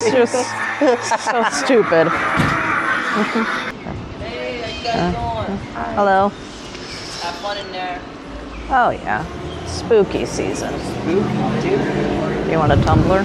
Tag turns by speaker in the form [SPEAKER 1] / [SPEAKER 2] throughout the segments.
[SPEAKER 1] It's just so stupid.
[SPEAKER 2] Hey, how you guys doing?
[SPEAKER 1] Hello.
[SPEAKER 2] Have fun in there.
[SPEAKER 1] Oh yeah, spooky season.
[SPEAKER 2] Spooky.
[SPEAKER 1] You want a tumbler?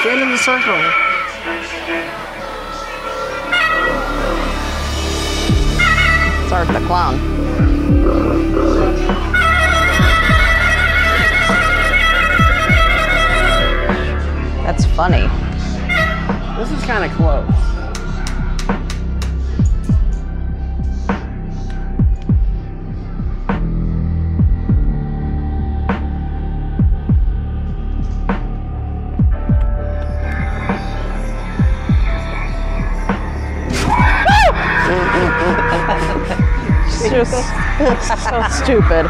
[SPEAKER 2] Stand in the circle.
[SPEAKER 1] Start Art the Clown. That's funny.
[SPEAKER 2] This is kind of close.
[SPEAKER 1] Just so stupid.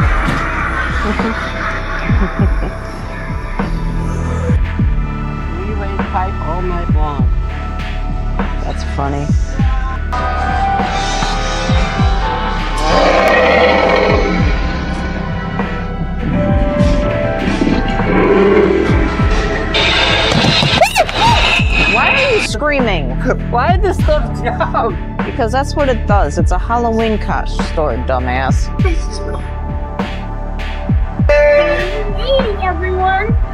[SPEAKER 2] Pipe all night long.
[SPEAKER 1] That's funny. Screaming?
[SPEAKER 2] Why did this stuff jump?
[SPEAKER 1] Because that's what it does. It's a Halloween costume, store,
[SPEAKER 3] dumbass. Everyone!